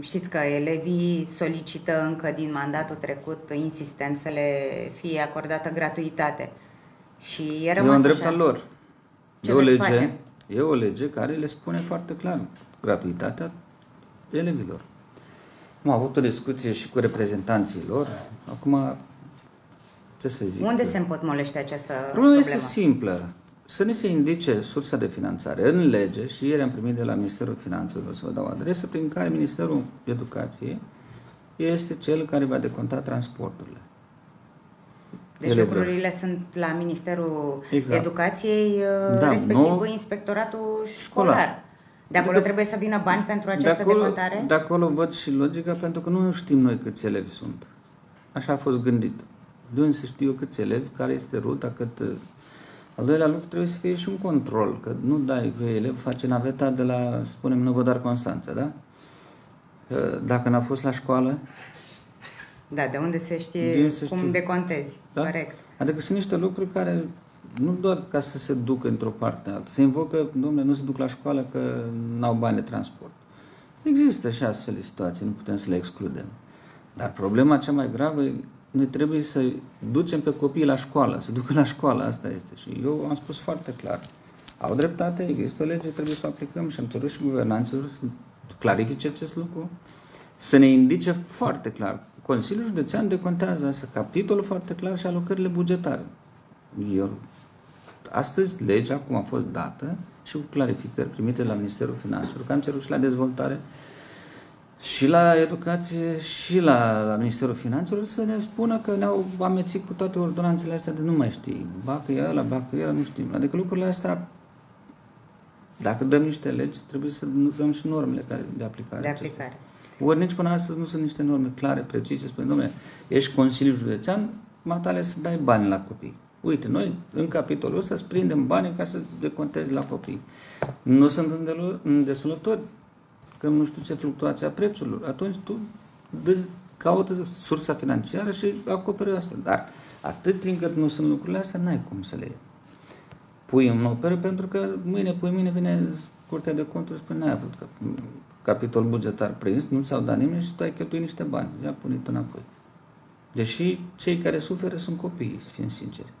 știți că elevii solicită încă din mandatul trecut insistent să le fie acordată gratuitate. Și e rămas E un drept așa. al lor. Ce E o, veți lege, face? e o lege care le spune foarte clar gratuitatea elevilor. Am avut o discuție și cu reprezentanții lor. Acum, ce să zic? Unde se împotmolește această Problema problemă? este simplă. Să ne se indice sursa de finanțare în lege și ieri am primit de la Ministerul Finanțelor să vă dau adresă prin care Ministerul Educației este cel care va deconta transporturile. Deci elevilor. lucrurile sunt la Ministerul Exact. Educației, uh, Da, respectiv nou- Inspectoratul Școlar. Școlar. De acolo Adică- trebuie să vină bani pentru De această acolo, decontare? de acolo văd și logica, pentru că nu știm noi câți elevi sunt. Așa a fost gândit. De unde să știu eu câți elevi, care este ruta, cât... uh, Al doilea lucru trebuie să fie și un control, că nu dai că elev face naveta de la, spunem, Năvodar Constanța, da? Uh, Dacă n-a fost la școală, Da, de unde se știe De unde se cum știe? decontezi. Da? Corect. Adică sunt niște lucruri care nu doar ca să se ducă într-o parte alta. Se invocă, domnule, nu se duc la școală că n-au bani de transport. Există și astfel de situații, nu putem să le excludem. Dar problema cea mai gravă, e, noi trebuie să ducem pe copii la școală, să ducă la școală, asta este. Și eu am spus foarte clar. Au dreptate, există o lege, trebuie să o aplicăm și am cerut și guvernanților să clarifice acest lucru, să ne indice foarte clar. Consiliul Județean decontează asta, capitolul foarte clar și alocările bugetare. Eu, astăzi legea, cum a fost dată, și cu clarificări primite la Ministerul Finanțelor, că am cerut și la dezvoltare, și la educație, și la, la Ministerul Finanțelor să ne spună că ne-au amețit cu toate ordonanțele astea de nu mai știi. Ba că e ăla, ba că e ăla, nu știm. Adică lucrurile astea, dacă dăm niște legi, trebuie să nu dăm și normele care, de aplicare. De acestora. aplicare. Ori nici până astăzi nu sunt niște norme clare, precise. Spune, domnule, ești Consiliul Județean, matale să dai bani la copii. Uite, noi în capitolul ăsta îți prindem bani ca să decontezi la copii. Nu sunt îndelu- îndesfălători, că nu știu ce fluctuație a prețurilor. Atunci tu dă- caută sursa financiară și acoperi asta. Dar atât timp cât nu sunt lucrurile astea, n-ai cum să le iei. Pui în operă pentru că mâine, pui mâine vine Curtea de Conturi și spune n-ai avut cap- capitol bugetar prins, nu ți-au dat nimeni și tu ai cheltuit niște bani. Ia pune înapoi. Deși cei care suferă sunt copii, fiind sinceri.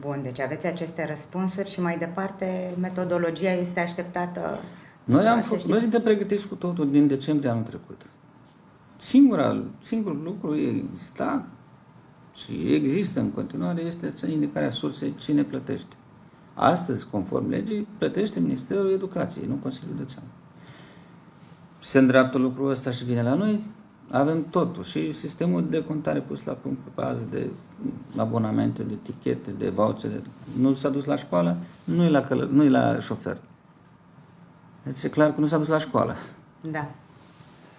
Bun, deci aveți aceste răspunsuri și mai departe metodologia este așteptată. Noi, am Să făcut, știți. noi suntem pregătiți cu totul din decembrie anul trecut. Singura, singurul lucru exista și există în continuare este indicarea sursei cine plătește. Astăzi, conform legii, plătește Ministerul Educației, nu Consiliul Județean. Se îndreaptă lucrul ăsta și vine la noi, avem totul. Și sistemul de contare pus la punct pe bază de abonamente, de tichete, de vouchere. Nu s-a dus la școală, nu-i la, călă, nu la șofer. Deci e clar că nu s-a dus la școală. Da.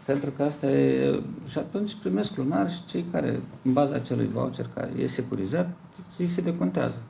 Pentru că asta e... Și atunci primesc lunar și cei care, în baza acelui voucher care e securizat, îi se decontează.